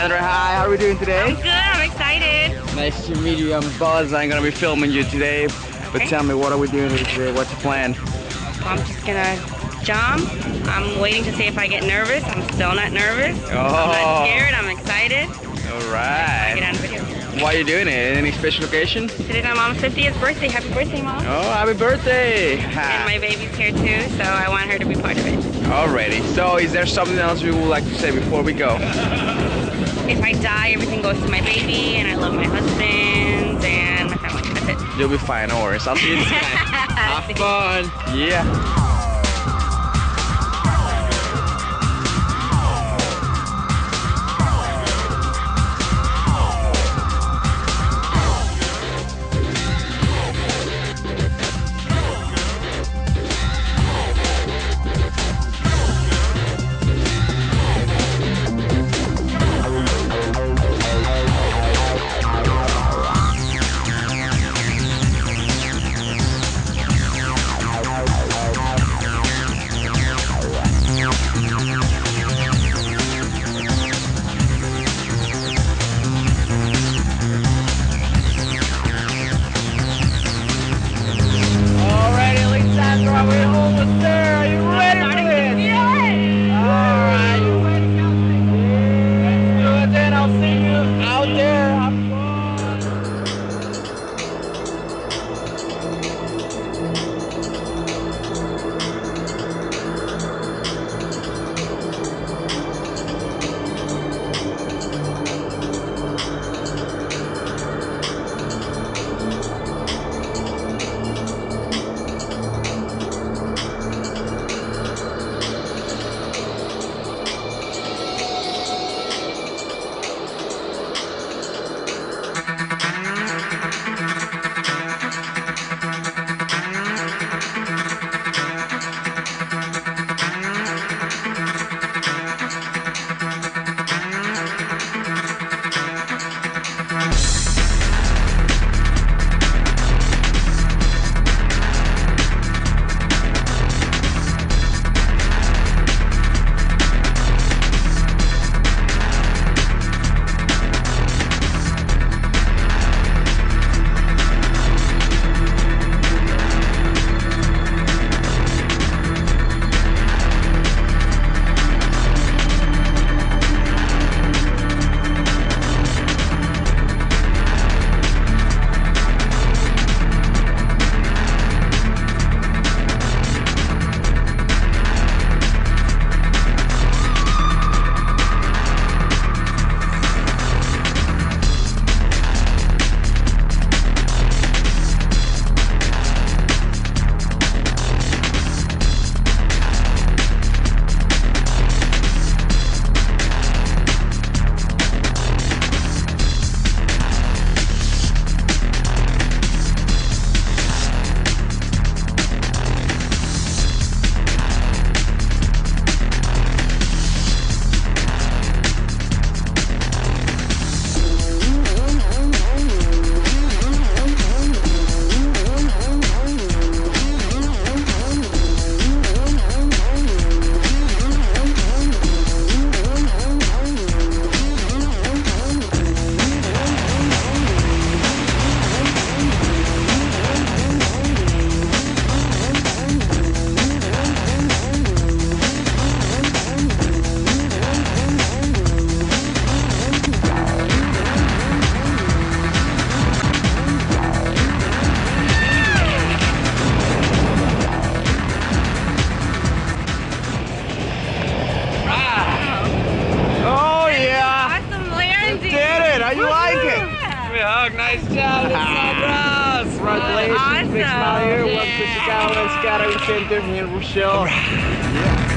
Lizandra. Hi, how are we doing today? I'm Good, I'm excited. Nice to meet you. I'm Buzz. I'm gonna be filming you today. But Okay. tell me, what are we doing here today? What's the plan? I'm just gonna jump. I'm waiting to see if I get nervous. I'm still not nervous. I'm Oh. not scared. I'm excited. All Get right. on video. Why are you doing it? Any special occasion? Today's my mom's 50th birthday. Happy birthday, mom. Oh, happy birthday! And my baby's here too, so I want her to be part of it. Alrighty. So, is there something else you would like to say before we go? If I die, everything goes to my baby, and I love my husband and my family. That's it. You'll be fine. No worries. I'll see you next time. Have fun. Yeah. How you like it? Yeah. Yeah, nice job, Lizandra! Ah. Congratulations, big Awesome. smile here. Welcome to Chicago, Chicago Center here in Rochelle. Yeah.